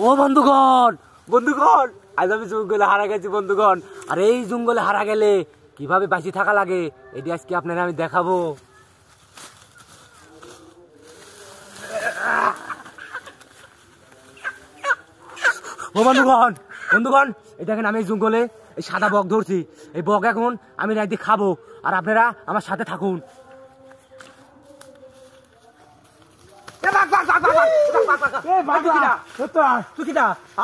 ও বন্ধুগণ বন্ধুগণ, আজ আমি জঙ্গলে হারা গেছি বন্ধুগণ। আর এই জঙ্গলে হারা গেলে কীভাবে বাঁচি থাকা লাগে, এটি আজকে আপনারা আমি দেখাবো। ও বন্ধুগণ বন্ধুগণ, এই দেখেন আমি জঙ্গলে এই সাদা বক ধরছি। এই বক এখন আমি রাইতে খাব। আর আপনারা আমার সাথে থাকুন।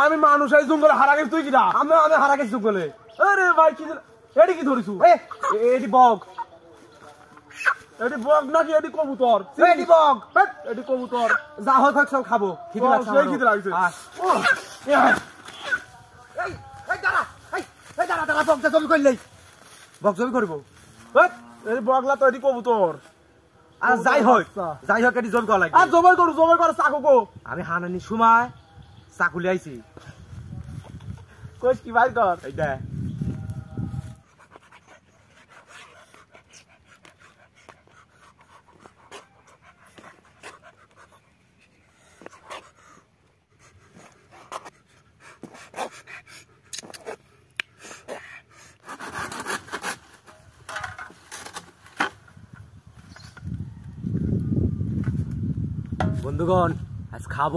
আমি মানুষ এই জঙ্গলে হারা গেছি তুই কিনা আমি আমি হারা গেছি জঙ্গলে। আরে ভাই কি এডি কি ধরিছু? এটি বক। বক নাকি কবুতর? এটি বক। হেট, এডি কবুতর। যা হোক হোক সব খাব। খিদে ও, লাগছে সেই আমারও। খিদে লাগছে। আয়। এ, এই এই দাঁড়া এই এই দাঁড়া দাঁড়া বক জমি করলেই বক জমি করব। হেট, এডি বগলা তো এডি কবুতর। আর যাই হোক আচ্ছা। যাই হোক এটি জমি করা লাগবে। আর জবাই করু জবাই করো চাকু কো। আমি হানানি সময় চাকুলি আইছি কইস কি ভাই কর এই বন্ধুগণ আজ খাব।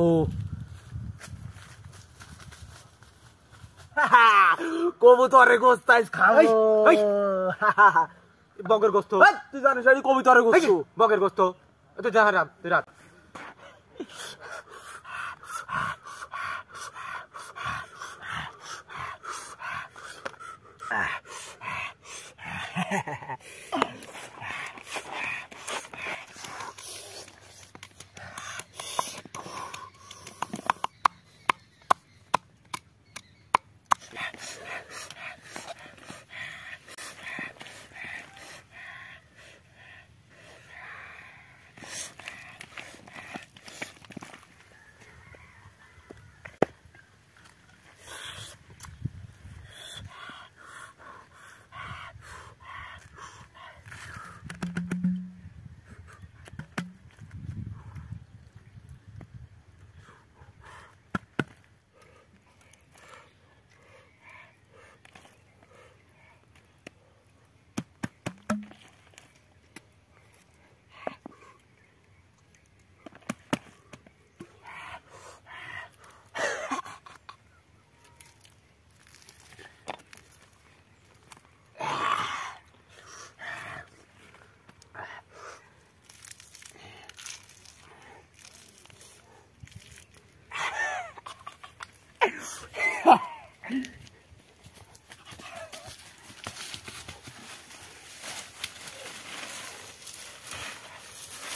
কবুতরের গোস্ত আজ খাব। বগের গোস্ত। তুই জানিস এডি কবুতরে গুছু বগের গোস্ত। তুই দেখা রাত তুই রাত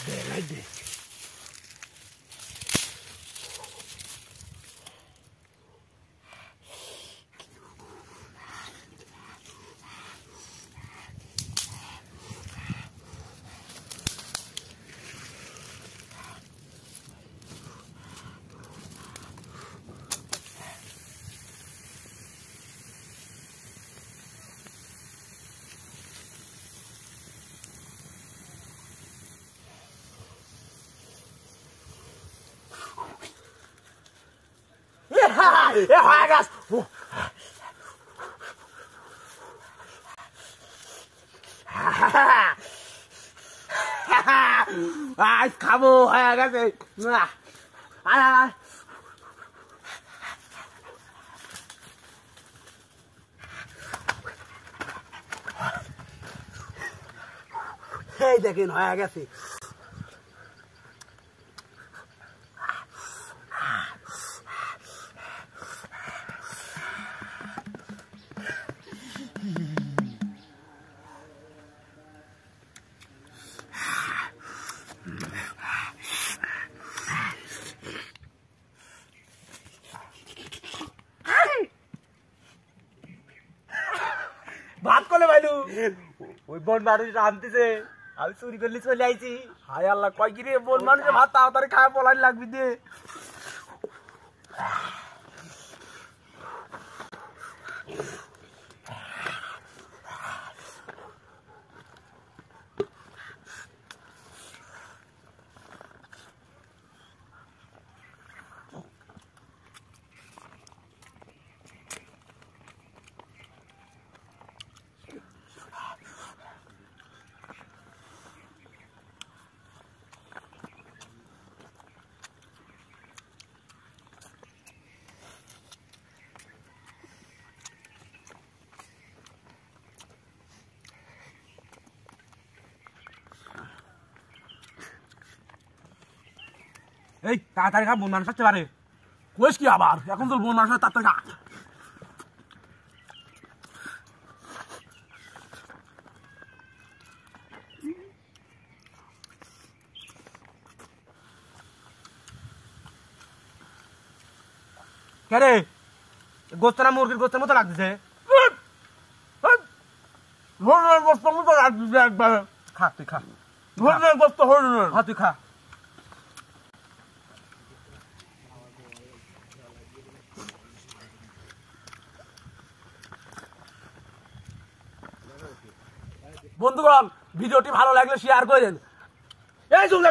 there, right. え、早いです아이 가보 하야가세 누나 아라 헤이 되긴 하야가세 ওই বন মানুষ আনতেছে আমি চুরি করলে চলে আইছি। হায় আল্লাহ কয় কি রে? বন মানুষের ভাত তাড়াতাড়ি খায় পলাই লাগবি দিয়ে এই, তাড়াতাড়ি খা মন মানুষ থাকতে পারে। কইস কি আবার? এখন তো বোন মানুষের তাড়াতাড়ি খা। কে রে? গোস্ত মুরগির গোস্তের মতো লাগতেছে। বস্তা মতো রাখবি একবার খা তুই খা হরিণের বস্তা হরিণের হ্যাঁ তুই খা। বন্ধুগণ ভিডিওটি ভালো লাগলে শেয়ার করে দেন। এই চুল